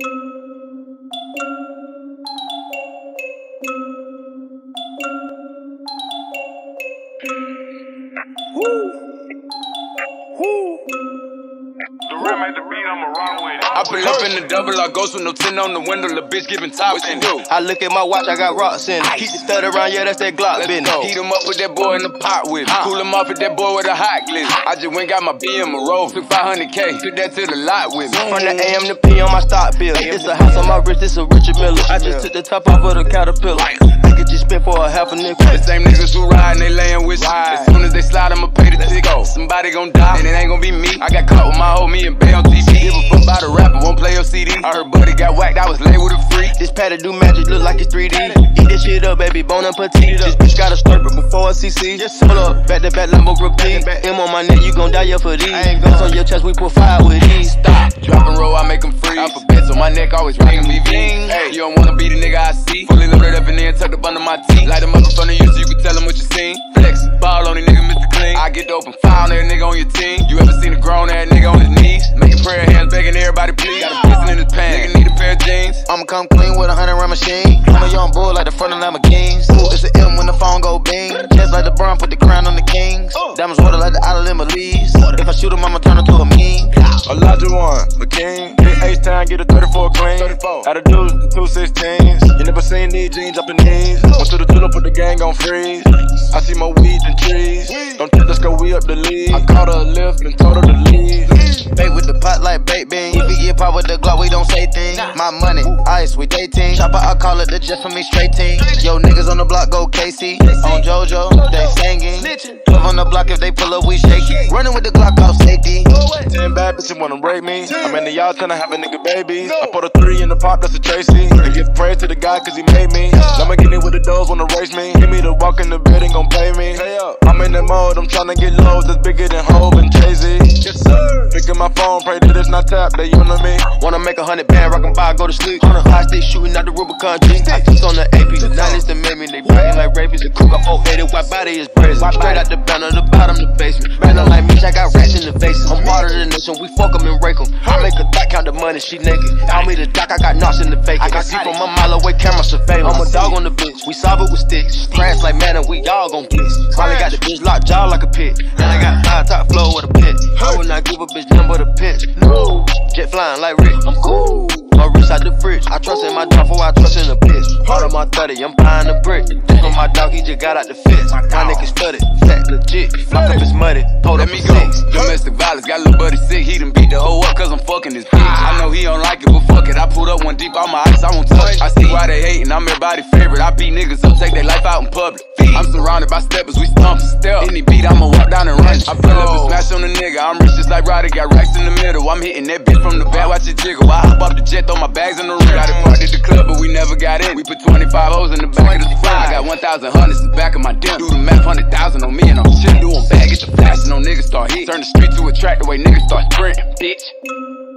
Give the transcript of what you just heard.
Woo! Woo! I pull up in the double, I ghost with no tin on the window. The bitch giving top. Do? I look at my watch, I got rocks in it. Keep the stud around, yeah, that's that Glock business. Heat him up with that boy in the pot with me. Cool him off with that boy with a hot glitch. I just went got my BM a roll, took 500k, took that to the lot with me. From the AM to P on my stock bill. It's a house on my wrist, it's a Richard Mille. I just took the top off of the caterpillar. I could just spend for a half a nickel. The same niggas who ride and they layin' with you. As soon as they slide, I'ma pay the ticket. Somebody gon' die, and it ain't gon' be me. I got caught with my homie and on TV. Give a fuck about a rapper, won't play your CD. I heard Buddy got whacked, I was late with a freak. This pattern do magic, look like it's 3D. Eat this shit up, baby, bone and petite. This bitch got a slurper before a CC. Just hold up, back to back, Lambo repeat. M on my neck, you gon' die up for these. Guns on your chest, we put fire with these. Stop, drop and roll, I make them free. Alphabets on my neck, always rockin' BV. Hey, you don't wanna be the nigga I see. Fully loaded up and then tucked up under my teeth. Light them up in front of you so you can tell them what you seen. Flex, ball on the nigga, Mr. Clean. I get dope and foul every nigga on your team. You ever seen a grown ass nigga on his prayer hands, begging everybody please. Got him pissing in his pants. Nigga need a pair of jeans. I'ma come clean with a hundred round machine. I'm a young bull like the front of Lamborghinis. Ooh, it's an M when the phone go bing. Chest like the Brown, put the crown on the kings. Diamonds water like the island in Belize. If I shoot him, I'ma turn into a meme. Elijah one, the king. Hit H time, get a 34 clean. 34. Out of dudes, the two 16s. You never seen these jeans up in these. Went to the tulip, put the gang on freeze. I see more weeds than trees. Don't think let's go, we up the lead. I caught her a lift and told her to leave. Bait with the pot like baked beans. If we get pop with the Glock, we don't say things. My money, ice, we dating. Chopper, I call it the jet for me straight team. Yo, niggas on the block go KC. On JoJo, they singing. 12 on the block, if they pull up, we shaking. Running with the Glock off safety. Ten bad bitches wanna rape me. I'm in the y'all tryna have a nigga babies. I put a three in the pop, that's a Tracy. And give praise to the guy cause he made me. Lamborghini with the doors wanna race me. Give me the walk in the bed, ain't gon' pay me. I'm in the mode, I'm tryna get lows that's bigger than Hove and Jay-Z. Yes, sir. Picking my phone, pray that it's not tapped, they you know me. Wanna make a hundred band, rockin' by, go to sleep. On the high stick shooting out the Rubicon G. I just on the AP, the 90s that made me. They biting like rapists. The cook, I 480, white body is brazen. Straight out the banner, the bottom, the basement. Running like me, I got rats in the faces. I'm of the nation, we fuck 'em and rake 'em. I make a dot count the money, she naked. Call me the doc, I got knots in the fake. I can see from a mile away, camera surveillance. I'm a dog on the bitch, sticks. Crash like man, and we all gon' blitz. Probably got the bitch locked jaw like a pit. And I got high top flow with a pit. I would not give a bitch number a pinch. No, jet flying like Rick. I'm cool. My wrist out the fridge. I trust in my dog before I trust in the bitch. Part of my 30, I'm buying the brick. This on my dog, he just got out the fence. My nigga studded, fat legit. Lock up his muddy, hold Let up me go. six. Domestic violence, got little buddy sick. He done beat the hoe up cause I'm fucking his bitch. I know he don't like it, but fuck it. I pulled up one deep on my ice, I won't touch. I see why they hating, I'm everybody's favorite. I beat niggas up, take their life out in public. I'm surrounded by steppers, we stomp and step. Any beat, I'ma walk down and run. I pull up and smash on the nigga. I'm rich just like Roddy, got racks in the middle. I'm hitting that bitch from the back, watch it jiggle. I hop up the jet, throw my bags in the room. Got it parked at the club, but we never got in. We put 25 O's in the back of the front. I got 1,000 hundreds in the back of my dim. Do the math, 100,000 on me, and I'm shit. Do 'em bad, get the flashing on niggas start hit. Turn the street to a track the way niggas start sprinting, bitch.